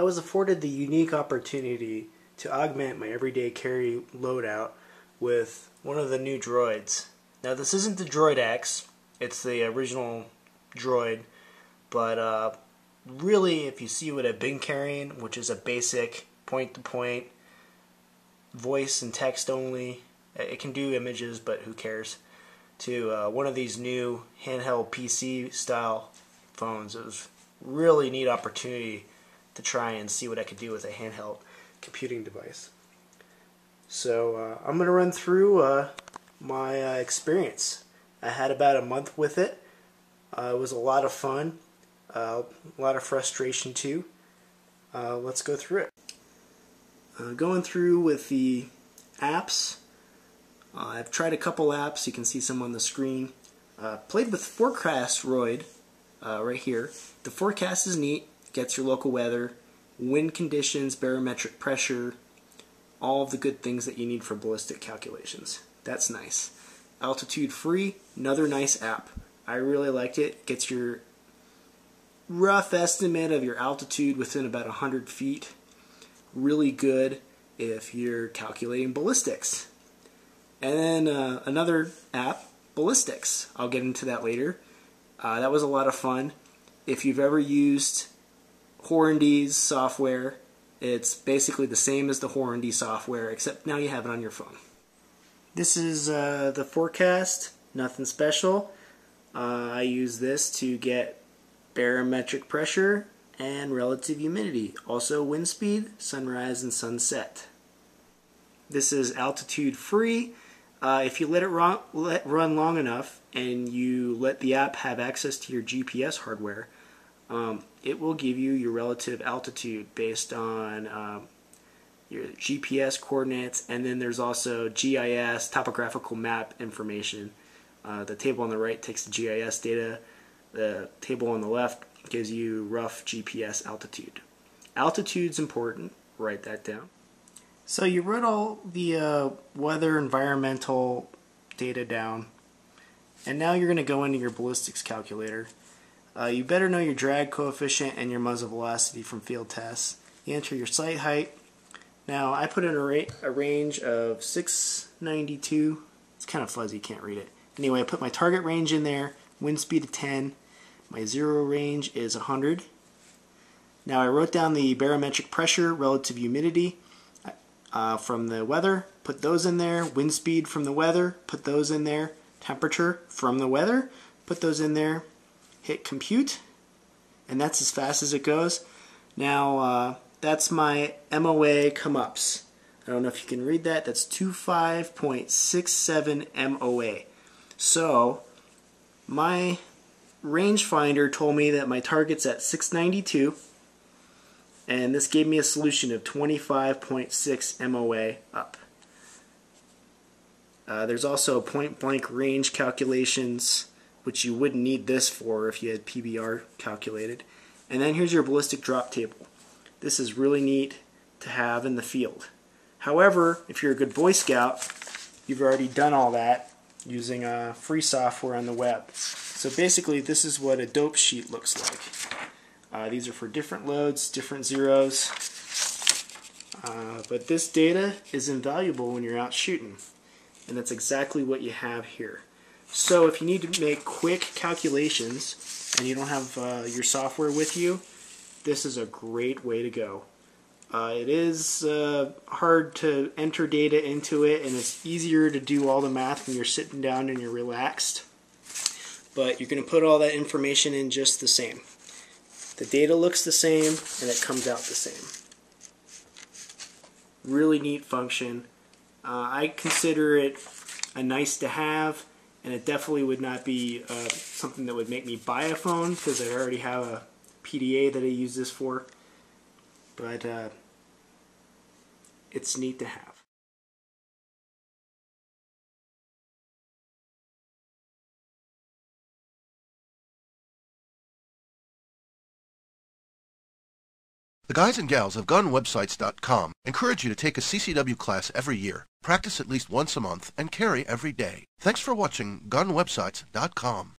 I was afforded the unique opportunity to augment my everyday carry loadout with one of the new droids. Now this isn't the Droid X, it's the original droid, but uh, really if you see what I've been carrying, which is a basic point-to-point voice and text only, it can do images but who cares, to uh, one of these new handheld PC style phones. It was really neat opportunity to try and see what I could do with a handheld computing device. So uh, I'm going to run through uh, my uh, experience. I had about a month with it. Uh, it was a lot of fun, uh, a lot of frustration too. Uh, let's go through it. going through with the apps. I've tried a couple apps. You can see some on the screen. played with Forecastroid right here. The forecast is neat gets your local weather, wind conditions, barometric pressure, all the good things that you need for ballistic calculations. That's nice. Altitude Free, another nice app. I really liked it. Gets your rough estimate of your altitude within about 100 feet. Really good if you're calculating ballistics. And then uh, another app, Ballistics. I'll get into that later. Uh, that was a lot of fun. If you've ever used Hornady's software. It's basically the same as the Hornady software, except now you have it on your phone. This is uh, the forecast, nothing special. Uh, I use this to get barometric pressure and relative humidity, also wind speed, sunrise and sunset. This is altitude free. Uh, if you let it run, let run long enough and you let the app have access to your GPS hardware, um, it will give you your relative altitude based on um, your GPS coordinates, and then there's also GIS, topographical map information. Uh, the table on the right takes the GIS data. The table on the left gives you rough GPS altitude. Altitude's important. Write that down. So you wrote all the uh, weather environmental data down, and now you're going to go into your ballistics calculator. Uh, you better know your drag coefficient and your muzzle velocity from field tests. You enter your sight height. Now I put in a, ra a range of 692. It's kind of fuzzy, can't read it. Anyway, I put my target range in there, wind speed of 10. My zero range is 100. Now I wrote down the barometric pressure, relative humidity uh, from the weather, put those in there, wind speed from the weather, put those in there, temperature from the weather, put those in there, hit compute, and that's as fast as it goes. Now, uh, that's my MOA come ups. I don't know if you can read that. That's 25.67 MOA. So, my rangefinder told me that my target's at 692, and this gave me a solution of 25.6 MOA up. Uh, there's also point blank range calculations which you wouldn't need this for if you had PBR calculated. And then here's your ballistic drop table. This is really neat to have in the field. However, if you're a good Boy Scout, you've already done all that using uh, free software on the web. So basically, this is what a dope sheet looks like. Uh, these are for different loads, different zeros. Uh, but this data is invaluable when you're out shooting. And that's exactly what you have here. So if you need to make quick calculations and you don't have uh, your software with you, this is a great way to go. Uh, it is uh, hard to enter data into it and it's easier to do all the math when you're sitting down and you're relaxed. But you're going to put all that information in just the same. The data looks the same and it comes out the same. Really neat function. Uh, I consider it a nice to have and it definitely would not be uh, something that would make me buy a phone because I already have a PDA that I use this for. But uh, it's neat to have. The guys and gals of gunwebsites.com encourage you to take a CCW class every year, practice at least once a month, and carry every day. Thanks for watching gunwebsites.com.